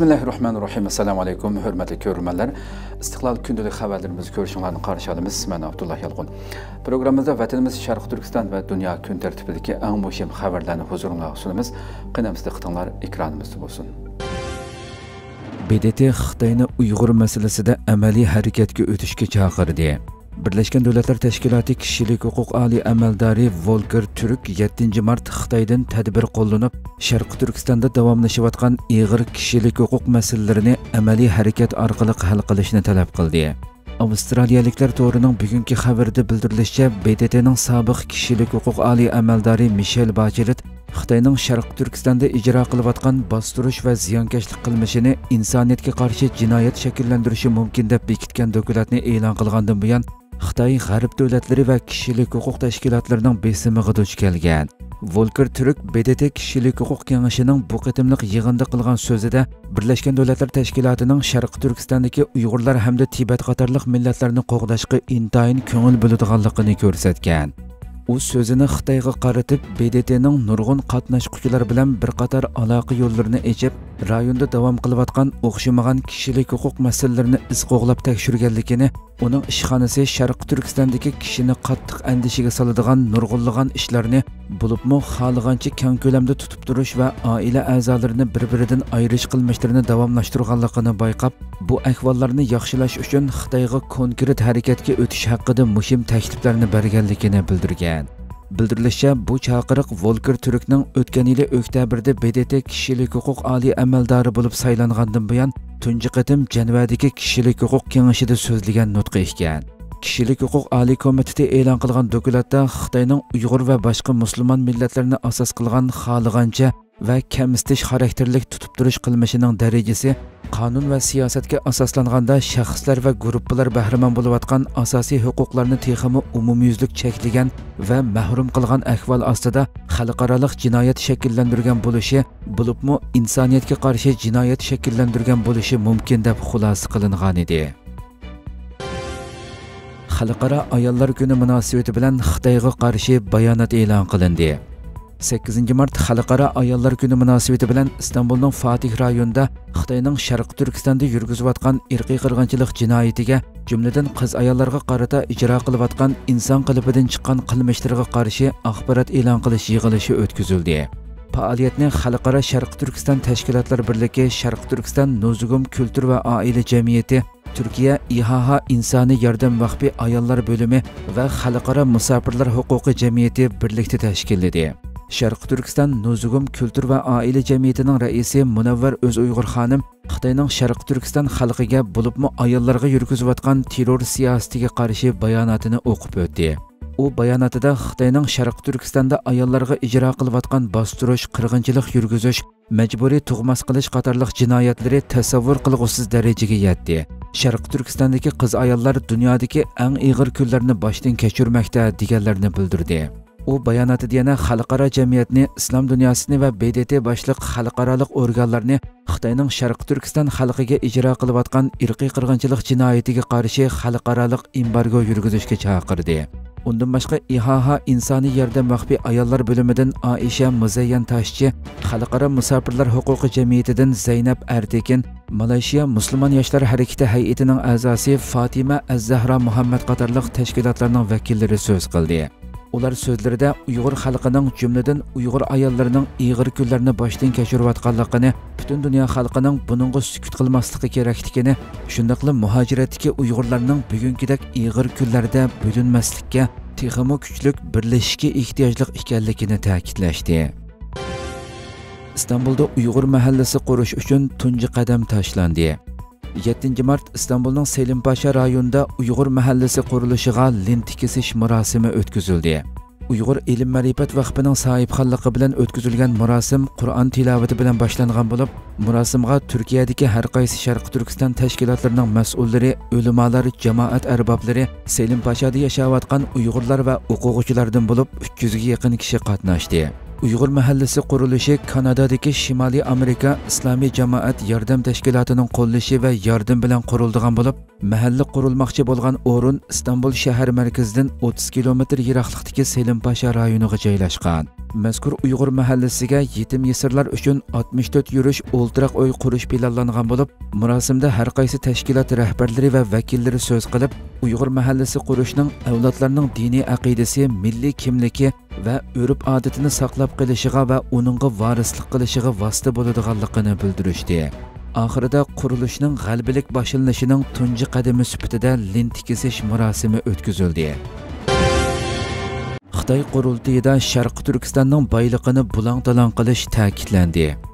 Bismillahirrahmanirrahim. Assalamu alaykum, hörmətli görürmənlər. İstiqlal gündəlik xəbərlərimizi görüşünlərini qarşıladınız. Mən Abdullah Yalqın. Proqramımızda vətənimiz Şərq Türkistan və dünya gün tərtibindəki ən mühim xəbərlərini huzurunuza sunumuz. Qınamızda qıtınlar ekranımızda olsun. BDT Xitayni Uyğur məsələsində əməli hərəkətə ötüşə çağırdı. Birlashgan davlatlar tashkiloti kishilik huquq oliy amaldori volker turk 7 mart xitoydan tadbir qo'llanib sharqi turkistonda davomlashayotgan ig'ir kishilik huquq masalalarini amaliy harakat orqali hal qilishni talab qildi. Avstraliyaliklar to'rining bugungi xabarida bildirilishicha bdtning sobiq kishilik huquq oliy amaldori mishel bachelet xitoyning sharq turkistonda ijro qilayotgan bostirish va ziyonkashlik qilmishini insoniyatga qarshi jinoyat shakllantirishi mumkin deb bekitgan dokumentni e'lon qilgandan buyon xitoy g'arb davlatlari va kishilik huquq tashkilotlarining besimiga duch kelgan. Volker turk bdt kishilik huquq kengashining bu qitimliq yig'inda qilgan so'zida birlashgan davlatlar tashkilotining sharqi turkistondagi uyg'urlar hamda tibat qatorliq millatlarni qo'g'dashga intayin ko'ngil bo'ladiganligini ko'rsatgan. U so'zini xitoyga qaratib bdtning nurg'un qatnashquchilar bilan bir qator aloqa yo'llarini echib rayonda davom qilayotgan o'xshamagan kishilik huquq masalalarini iz qo'g'lab tekshirganligini uning ishxonasi sharqi turkistondagi kishini qattiq andishiga soladigan nurg'unlagan ishlarni bo'libmi xohlagancha kang ko'lamda tutib turish va oila a'zolarini bir biridan ayirish qilmishlarini davomlashtirganligini bayqab bu ahvollarni yaxshilash uchun xitoyga konkret harakatga o'tish haqida muhim takliflarni berganligini bildirgan. Bildirilishicha bu chaqiriq volker turkning o'tgan yili oktyabrda bdt kishilik huquq oliy amaldori bo'lib saylangandan buyon tunji qatim janvadagi kishilik huquq kengashida so'zlagan nutqi ekan kishilik huquq oliy komiteti e'lon qilgan dokumentda xitoyning uyg'ur va boshqa musulmon millatlarini asos qilgan xohlagancha va kamsitish xarakterlik tutib turish qilmishining darajasi qonun va siyosatga asoslanganda shaxslar va guruhlar bahramon bo'layotgan asosiy huquqlarni texmi umumyuzlik cheklagan va mahrum qilgan ahvol ostida xalqaroliq jinoyat shakllantirgan bo'lishi bo'libmi insoniyatga qarshi jinoyat shakllantirgan bo'lishi mumkin deb xulosa qilingan edi. Xalqaro ayollar kuni munosabati bilan xitoyga qarshi bayonot e'lon qilindi 8 mart xalqaro ayollar kuni munosabati bilan istanbulning fatih rayonida xitoyning sharq turkistonda yurgizayotgan irqiy qirg'inchilik jinoyatiga jumladan qiz ayollarga qarata ijro qilayotgan inson qilibidan chiqqan qilmishlarga qarshi axborot e'lon qilish yig'ilishi o'tkazildi faoliyatni xalqaro sharq turkiston tashkilotlar birligi sharq turkiston nuzugum kultur va oila jamiyati turkiya ihaha insoniy yordam maxfiy ayollar bo'limi va xalqaro musofirlar huquqi jamiyati birlikda tashkilladi. Sharqi turkiston nuzugum kultur va oila jamiyatining raisi munavvar o'z uyg'ur xonim xitoyning sharqi turkiston xalqiga bo'libmi ayollarga yurgizayotgan terror siyosatiga qarshi bayonotini o'qib o'tdi. U bayonotida xitoyning sharqi turkistonda ayollarga ijro qilayotgan bostirish qirg'inchilik yurgizish majburiy tug'mas qilish qatorliq jinoyatlari tasavvur qilg'usiz darajaga yetdi. Sharqi turkistondagi qiz ayollar dunyodagi eng ig'ir kunlarni boshdan kechirmoqda deganlarini bildirdi. U bayonotida yana xalqaro jamiyatni islom dunyosini va bdt boshliq xalqaroliq organlarni xitoyning sharqi turkiston xalqiga ijro qilayotgan irqiy qirg'inchilik jinoyatiga qarshi xalqaroliq embargo yurgizishga chaqirdi. Ondan başqa İHH İnsani Yardım Vakfi Ayallar bölümüdən Aişə Muzayyan Taşçı, Xalqara Musafirlər Hüquqi Cəmiyyətidən Zeynəb Ərtekin, Malayşiya Müslüman Yaşlar Hərəkəti Heyətinin əzası Fatima Əz-Zəhra Muhammad qatarlıq təşkilatlarının vəkilləri söz qıldı. Ular so'zlarida uyg'ur xalqining jumladan uyg'ur ayollarining iyg'ir kunlarni boshdan kechirayotganligini butun dunyo xalqining buningga sukut qilmasligi kerakligini shundoqla muhojiratdagi uyg'urlarning bugungidek iyg'ir kunlarda bo'linmaslikka texmi kuchlik birlashishga ehtiyojli ekanligini ta'kidlashdi. Istanbulda uyg'ur mahallasi qurish uchun tunji qadam tashlandi. 7 mart istanbulning selimpasha rayonida uyg'ur mahallasi qurilishiga lent kesish marosimi o'tkazildi. Uyg'ur ilm ma'rifat vaqfining sohibxonligi bilan o'tkazilgan marosim qur'on tilovati bilan boshlangan bo'lib marosimga turkiyadagi har qaysi sharqi turkiston tashkilotlarining mas'ullari ulamolar jamoat arboblari selimpashada yashayotgan uyg'urlar va o'quvchilardan bo'lib 300 ga yaqin kishi qatnashdi. Uyg'ur mahallasi qurilishi kanadadagi shimoliy amerika islomiy jamoat yordam tashkilotining qo'llashi va yordam bilan qurildigan bo'lib mahalla qurilmoqchi bo'lgan o'rin istanbul shahar markazidan 30 kilometr yiroqlikdagi selimpasha rayoniga joylashgan. Mazkur uyg'ur mahallasiga yetim yesirlar uchun 64 yurish o'ltiraq uy qurish planlangan bo'lib murosimda har qaysi tashkilot rahbarlari va vakillari so'z qilib uyg'ur mahallasi qurishning avlodlarning diniy aqidasi milliy kimligi ve örüp adetini saklap gelişiga ve onunga varislik gelişiga vasıta boludiganlygyny bildirişdi. Ahirida qurulishning g'albilik boshlanishining tunji qadami sifatida lint kesish murosimi o'tkazildi. Xitoy qurultiyida Sharq Turkistonning boyligini bulang-talang qilish ta'kidlandi.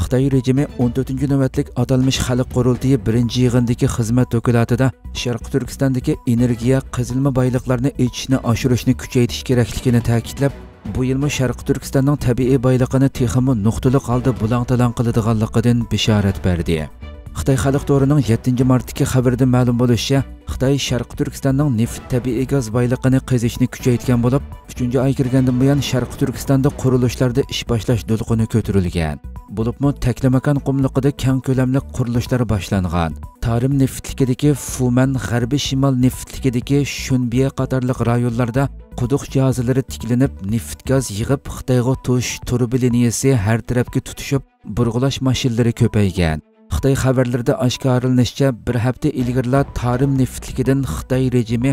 Xitoy rejimi 14 navbatlik atalmish xalq qurultiyi birinchi yig'indagi xizmat dokumentida sharqi turkistondagi energiya qazilma boyliqlarni echishni oshirishni kuchaytirish kerakligini ta'kidlab bu yilmi sharqi turkistonning tabiiy boyligini texmi nuqtali holda bulang talang qiladiganligidan bishorat berdi. Xitoy xalq to'rining 7 martdagi xabarida ma'lum bo'lishicha xitoy sharqi turkistonning neft tabiiy gaz boyligini qazishni kuchaytgan bo'lib 3 oy kirgandan buyon sharqi turkistonda qurilishlarda ish boshlash to'lqini ko'tarilgan. Bo'libmi taklamakan qumliqida keng ko'lamli qurilishlar boshlangan tarim neftlikidagi fuman g'arbiy shimol neftlikidagi shunbiya qatorliq rayonlarda quduq jihozlari tiklanib neft gaz yig'ib xitoyga tush turbi liniyasi har tarafga tutishib burg'ulash mashinalari ko'paygan xitoy xabarlarida oshkorlanishicha bir hafta ilgirla tarim neftlikidan xitoy rejimi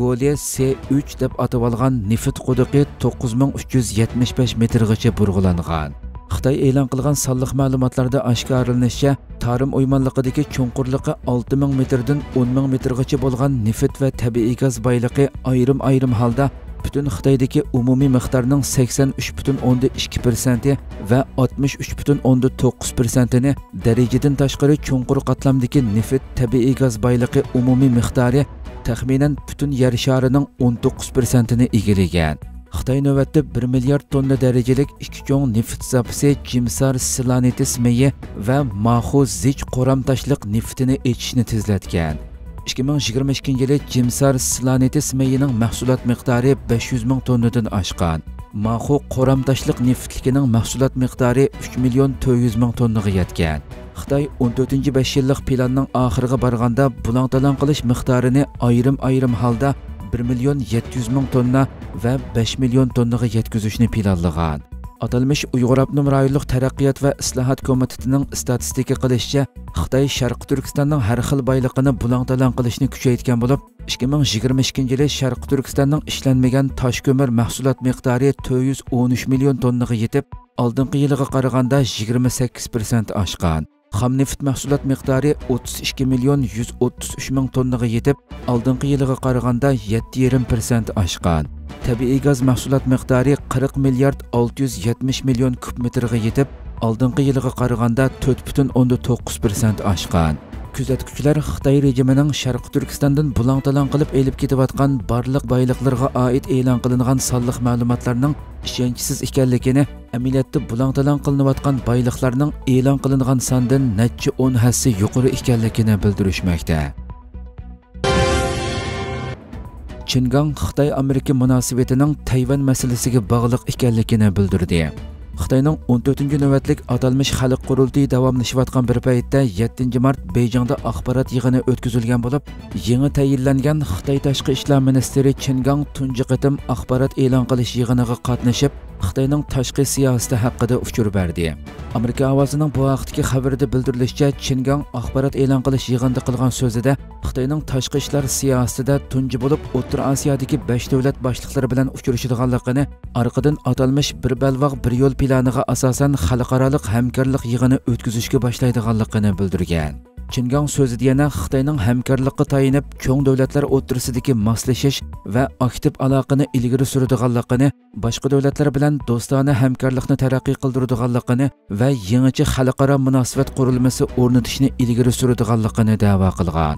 goliya c3 deb atab olgan neft quduqi 9375 metrgacha burg'ulangan xitoy e'lon qilgan sonliq ma'lumotlarda oshkorlanishicha tarim o'ymonliqidagi cho'nqurligi 6000 metrdan 10000 metrgacha bo'lgan neft va tabiiy gaz boyligi ayrim ayrim holda butun xitoydagi umumiy miqdorning 83,2% va 63,9%ni darajadan tashqari cho'nqur qatlamdagi neft tabiiy gaz boyligi umumiy miqdori taxminan butun yer sharining 19%ni egallagan Xitay növətdə 1 milyard tonna dərəcəlik iki çoğ neft zapısı Cimsar Silaneti smeyi və Maxu Zich qoramdaşlıq neftini etişini tezlətkən. 2022 yılı Cimsar Silaneti smeyinin məhsulat miqdarı 500 min tonnadan aşqan. Maxu qoramdaşlıq neftlikinin məhsulat miqdarı 3 milyon 400 min tonnağa yetkən. Xitay 14-ci 5 yıllık planının axırığı barğanda bulantalan qılış miqdarını ayrım-ayrım halda 1 million 700 ming tonna va 5 million tonnaga yetkazishni planlagan. Atalmish Uyg'ur Abnum rayonlik taraqqiyot va islohot komitetining statistika qilishicha, Xitoy Sharq Turkistonning har xil boyligini bulang-talang qilishni kuchaytgan bo'lib, 2022 yili Sharq Turkistonning ishlanmagan tosh ko'mir mahsulot miqdori 413 million tonnaga yetib, oldingi yilga qaraganda 28% oshgan. Қам нефт мәхсулат мектары 32 миллион 133 мүн тоннығы етіп, алдыңғы еліғі қарығанда 7,20% ашқан. Табиғи газ мәхсулат мектары 40 миллиард 670 миллион күп метрғы етіп, алдыңғы еліғі қарығанда 4,19% ашқан күзәткүчләр Хытай режимының Шәрқ Түркістандан бұлаң-талаң қылып әліп кетіп атқан барлық байлықларға аид елан қылынған саллық мәліматларның ishonchsiz ekanligini amaliyotda bulang talang qilinayotgan boyliqlarning e'lon qilingan sandan 10 o'n hassi yuqori ekanligini bildirishmoqda chingang xitoy amerika munosabatining tayvan masalasiga bog'liq ekanligini bildirdi xitoyning 14 navbatlik atalmish xalq qurultiyi davomlashayotgan bir paytda 7 mart beyjingda axborot yig'ini o'tkazilgan bo'lib yangi tayinlangan xitoy tashqi ishlar ministri chingang tunji qatim axborot e'lon qilish yig'iniga qatnashib xitoyning tashqi siyosati haqida uchur berdi. Amerika ovozining bu vaqtdagi xabarida bildirilishicha chingang axborot e'lon qilish yig'inida qilgan so'zida xitoyning tashqi ishlar siyosatida tunji bo'lib o'rta osiyodagi 5 davlat boshliqlari bilan uchrashadiganligini orqadan atalmish bir balvoq bir yo'l planiga asosan xalqaro hamkorlik yig'ini o'tkazishga boshlaydiganligini bildirgan Чинган so'zida yana Xitoyning hamkorlikqa tayinib, cho'ng davlatlar o'rtasidagi moslashish va aktiv aloqani ilgari suradiganligini, boshqa davlatlar bilan do'stona hamkorlikni taraqqiy qildiradiganligini va yangicha xalqaro munosabat qurilmasi o'rnatishni ilgari suradiganligini da'vo qilgan.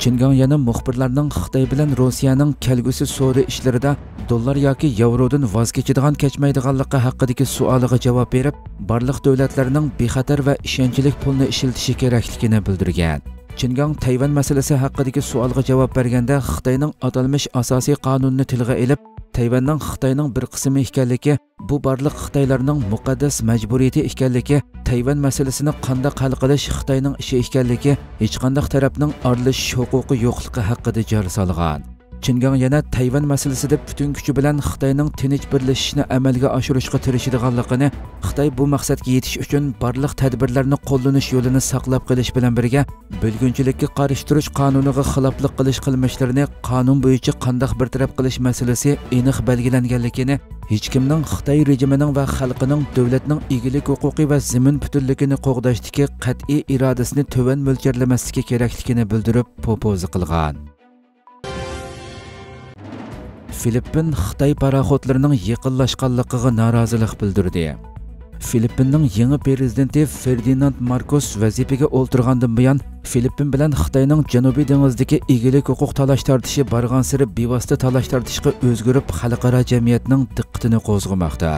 Çinganyanın muxbirlərinin Xitay bilan Rusiyanın kelgusi savdo işlərində dollar yoki yevrodan voz keçidigan keçməydiganlığı haqqındakı sualiga javob berib, barlıq dövlətlərinin bexatar və ishonchlik pulni ishiltishi kerakligini bildirgan. Çingang Tayvan masalasi haqidagi savolga javob berganda Xitoyning atalmish asosiy qonunni tilga ilib, tayvanning xitoyning bir qismi ekanligi bu barliq xitoylarning muqaddas majburiyati ekanligi tayvan masalasini qanday hal qilish xitoyning ishi ekanligi hech qanday tarafning aralashish huquqi yo'qligi haqida jar solgan Чинган yana Tayvan masalasida butun kuchi bilan Xitoyning tinch birlashishni amalga oshirishga tirishadiganligini, Xitoy bu maqsadga yetish uchun barliq tadbirlarni qo'llanish yo'lini saqlab qolish bilan birga bo'lgunchilikka qarshi turish qonuniga xiloflik qilish qilmishlarini qonun bo'yicha qandoq bartaraf qilish masalasi aniq belgilanganligini, hech kimning Xitoy rejimining va xalqining davlatning egilik huquqi va zamin butunligini qo'g'dashdagi qat'iy irodasini to'van mo'ljallanmasligi kerakligini bildirib propoza qilgan. Филиппин Қытай пароходларының еқыллашқанлығыға наразылық білдірді. Филиппиннің еңі президенті Фердинанд Маркос вазипеге олтырғандың бұян, Филиппин білін Қытайның Жануби деңіздегі игілік құқық талаш тартышы барған сірі бейвасты талаш тартышқа өзгіріп, халықара жәмиетінің диққатini қозғымақты.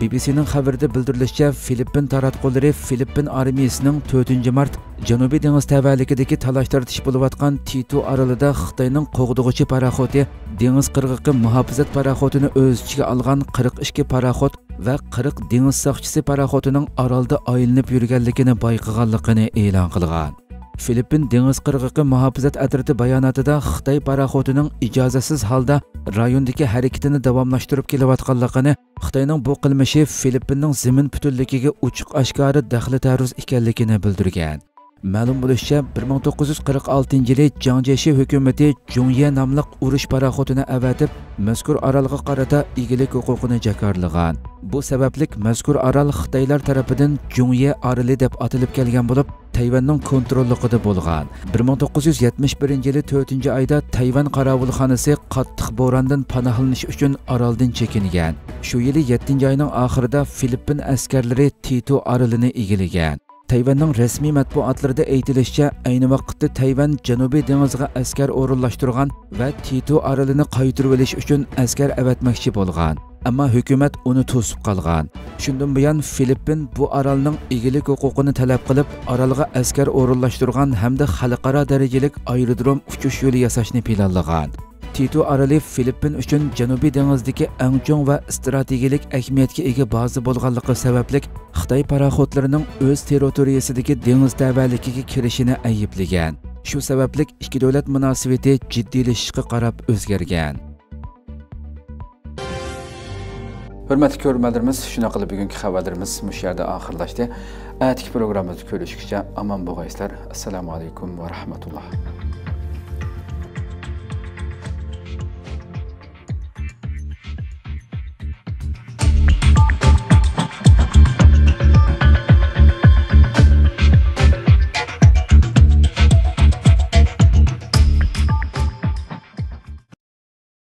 BBC'ning xabarida bildirilishicha, Filippin taratqullari Filippin armiyasining 4-mart Janubiy dengiz tavallikidagi talash tartish bo'layotgan Tito orolida Xitoyning qo'g'dug'ichi paraxoti dengiz qirg'iqi muhofazat paraxotini o'z ichiga olgan 42 paraxot va 40 dengiz soqchisi paraxotining orolda aylanib yurganligini bayqaganligini e'lon qilgan. Filippin dengiz qirg'iqi muhofazat atriti bayonotida Xitoy paraxotining ijozatsiz holda rayondagi harakatini davomlashtirib kelayotganligini, Xitoyning bu qilmishi Filippinning zimin butunligiga ochiq oshkora daxli taruz ekanligini bildirgan. Ma'lum bo'lishicha, 1946 yili Jangjeshi hukumati Jungye nomli urush paraxotini avatib, mazkur orolga qarata egilik huquqini jakarlagan. Bu sabablik mazkur orol Xitoylar tomonidan Jungye oroli deb atalib kelgan bo'lib, Tayvanning kontrolligida bo'lgan. 1971 yili 4-oyda Tayvan qorovulxonasi qattiq bo'rondan panohlanish uchun oroldan chekingan. Shu yili 7-oyning oxirida Filippin askarlari Tito orolini egillagan. Tayvanning rasmiy matbuotlarida aytilishicha, ayni vaqtda Tayvan Janubiy dengizga askar o'rinlashtirgan va Tito orolini qaytarib olish uchun askar avatmoqchi bo'lgan. Ammo hukumat uni to'sib qolgan. Shundan buyon Filippin bu orolning egilik huquqini talab qilib, orolga askar o'rinlashtirgan hamda xalqaro darajalik aerodrom uchish yo'li yasashni planlagan. Tito oroli Filippin uchun Janubiy dengizdagi eng chong va strategik ahamiyatga ega baza bo'lganligi sababli Xitoy paraxodlarining o'z territoriyasidagi dengiz tavalligiga kirishini ayblagan. Shu sababli ikki davlat munosabati jiddiylashishga qarab o'zgargan. Hurmatli ko'ruvchilarimiz, shuna qilib bugungi xabarlarimiz mush yerda oxirlashdi. Atiki programmamizni ko'rishguncha omon bo'lgaysizlar. Assalomu alaykum va rahmatulloh.